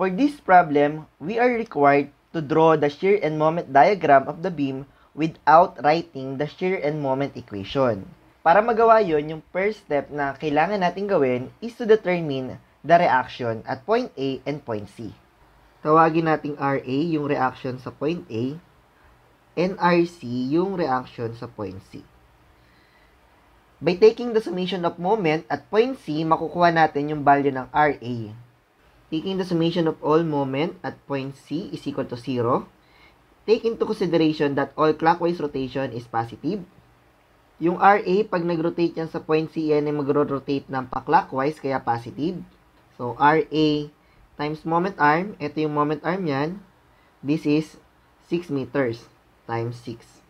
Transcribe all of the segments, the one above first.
For this problem, we are required to draw the shear and moment diagram of the beam without writing the shear and moment equation. Para magawa yon, yung first step na kailangan natin gawin is to determine the reaction at point A and point C. Tawagin nating RA yung reaction sa point A and RC yung reaction sa point C. By taking the summation of moment at point C, makukuha natin yung value ng RA. Taking the summation of all moment at point C is equal to 0. Take into consideration that all clockwise rotation is positive. Yung RA, pag nag-rotate yan sa point C, yan ay mag-rotate ng pa-clockwise, kaya positive. So, RA times moment arm, ito yung moment arm yan. This is 6 meters times 6.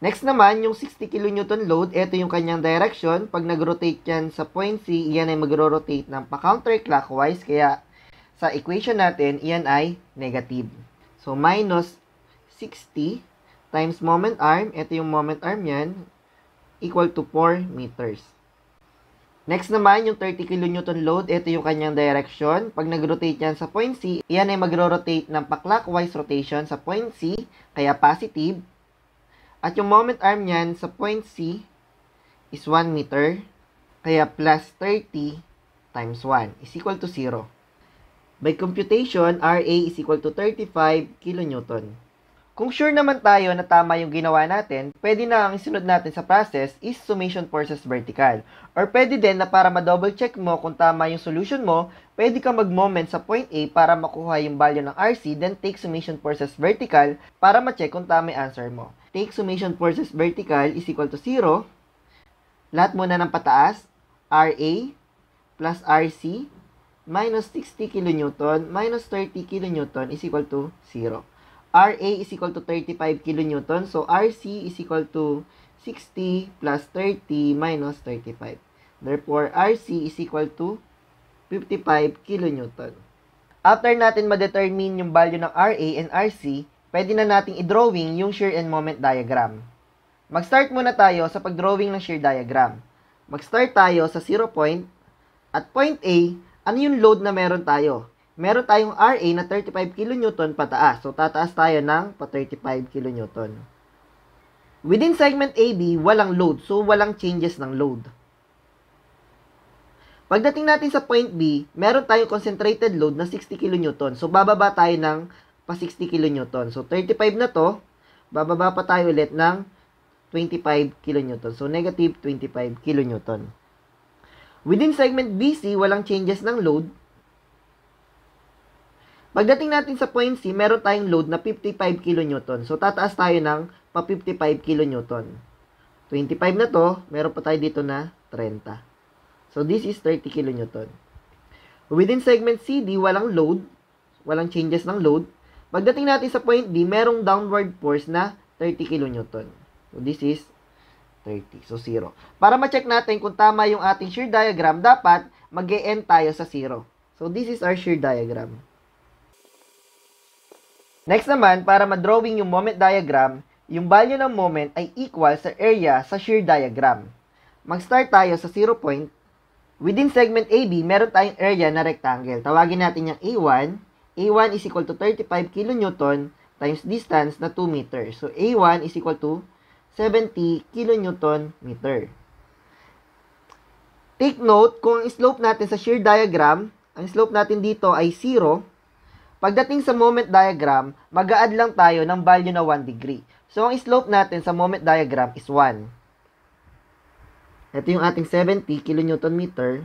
Next naman, yung 60 kN load, ito yung kanyang direction. Pag nag-rotate yan sa point C, yan ay magro-rotate ng pa-counterclockwise, kaya sa equation natin, iyan ay negative. So, minus 60 times moment arm, ito yung moment arm yan, equal to 4 meters. Next naman, yung 30 kN load, ito yung kanyang direction. Pag nag-rotate yan sa point C, iyan ay magro-rotate ng pa-clockwise rotation sa point C, kaya positive. At yung moment arm niyan sa point C is 1 meter, kaya plus 30 times 1 is equal to 0. By computation, RA is equal to 35 kN. Kung sure naman tayo na tama yung ginawa natin, pwede na ang isunod natin sa process is summation forces vertical. Or pwede din na para ma-double check mo kung tama yung solution mo, pwede ka mag-moment sa point A para makuha yung value ng RC, then take summation forces vertical para ma-check kung tama yung answer mo. Take summation forces vertical is equal to 0. Lahat muna ng pataas, RA plus RC minus 60 kN minus 30 kN is equal to 0. RA is equal to 35 kN. So, RC is equal to 60 plus 30 minus 35. Therefore, RC is equal to 55 kN. After natin ma-determine yung value ng RA and RC, pwede na nating i-drawing yung shear and moment diagram. Mag-start muna tayo sa pag-drawing ng shear diagram. Mag-start tayo sa 0 point. At point A, ano yung load na meron tayo? Meron tayong RA na 35 kN pataas. So, tataas tayo ng pa 35 kN. Within segment AB, walang load. So, walang changes ng load. Pagdating natin sa point B, meron tayong concentrated load na 60 kN. So, bababa tayo ng pa 60 kN. So, 35 na to, bababa pa tayo ulit ng 25 kN. So, negative 25 kN. Within segment BC, walang changes ng load. Pagdating natin sa point C, meron tayong load na 55 kN. So, tataas tayo ng pa 55 kN. 25 na to, meron pa tayo dito na 30. So, this is 30 kN. Within segment CD, walang load. Walang changes ng load. Pagdating natin sa point D, merong downward force na 30 kN. So, this is 30. So, 0. Para ma-check natin kung tama yung ating shear diagram, dapat mag end tayo sa 0. So, this is our shear diagram. Next naman, para ma-drawing yung moment diagram, yung value ng moment ay equal sa area sa shear diagram. Mag-start tayo sa 0 point. Within segment AB, meron tayong area na rectangle. Tawagin natin yung A1. A1 is equal to 35 kN times distance na 2 meters. So, A1 is equal to 70 kN meter. Take note, kung ang slope natin sa shear diagram, ang slope natin dito ay 0, pagdating sa moment diagram, mag-a-add lang tayo ng value na 1 degree. So, ang slope natin sa moment diagram is 1. Ito yung ating 70 kN meter.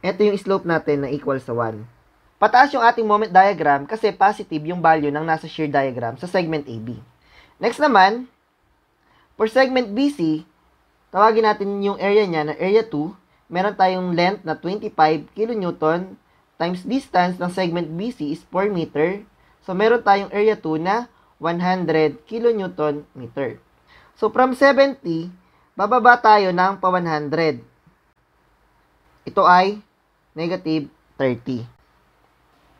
Ito yung slope natin na equal sa 1. Pataas yung ating moment diagram kasi positive yung value ng nasa shear diagram sa segment AB. Next naman, For segment BC, tawagin natin yung area niya na area 2. Meron tayong length na 25 kN times distance ng segment BC is 4 meter. So, meron tayong area 2 na 100 kN meter. So, from 70, bababa tayo ng pa 100. Ito ay negative 30.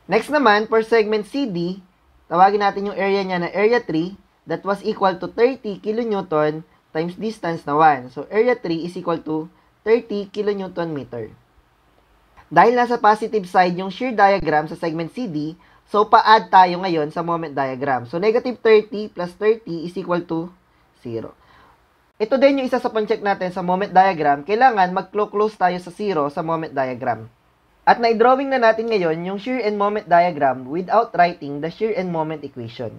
Next naman, for segment CD, tawagin natin yung area niya na area 3 that was equal to 30 kilonewton times distance na 1. So, area 3 is equal to 30 kilonewton meter. Dahil nasa positive side yung shear diagram sa segment CD, so pa-add tayo ngayon sa moment diagram. So negative 30 plus 30 is equal to 0. Ito din yung isa sa pan-check natin sa moment diagram. Kailangan mag-close tayo sa 0 sa moment diagram. At na-drawing na natin ngayon yung shear and moment diagram without writing the shear and moment equation.